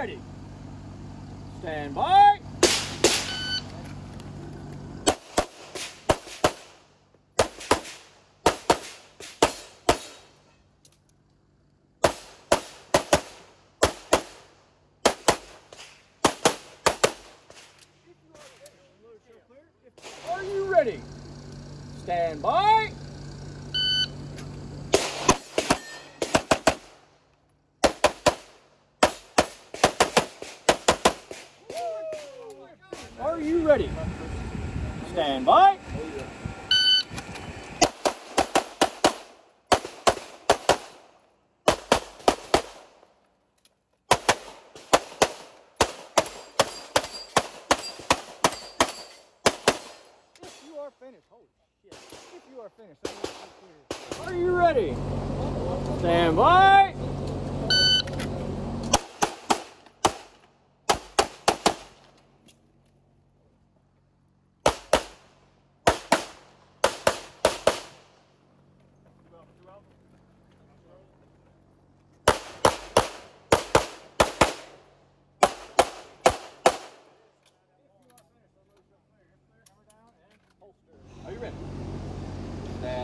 ready? Stand by. Are you ready? Stand by. Are you ready? Stand by. If you are finished, holy shit. If you are finished. Are you ready? Stand by. Are you ready?